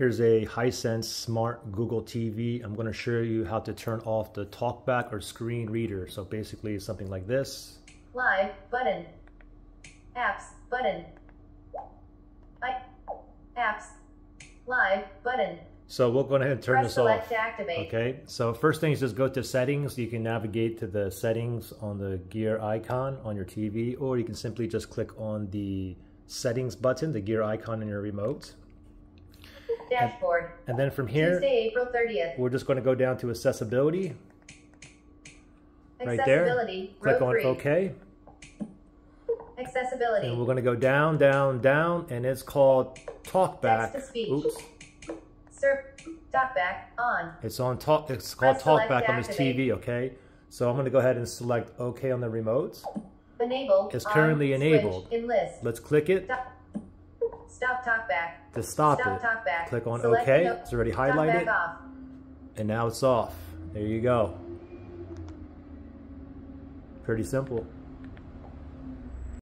Here's a Hisense Smart Google TV. I'm going to show you how to turn off the talkback or screen reader. So basically something like this. Live button. Apps button. I apps live button. So we'll go ahead and turn Press this select off. to activate. Okay, so first thing is just go to settings. You can navigate to the settings on the gear icon on your TV, or you can simply just click on the settings button, the gear icon in your remote. Dashboard. And then from here, Tuesday, April 30th. we're just going to go down to accessibility. Right there. Click on. OK. Accessibility. And we're going to go down, down, down, and it's called TalkBack. Text-to-speech. Oops. Surf. Talkback on. It's on talk. It's called Press TalkBack on this. TV. Okay. So I'm going to go ahead and select OK on the remote. Enable. It's on, currently switch, enabled. Enlist. Let's click it. Stop talkback. to stop, Stop it. talkback. Click on Select OK. no- It's already highlighted, and now it's off. There you go. Pretty simple.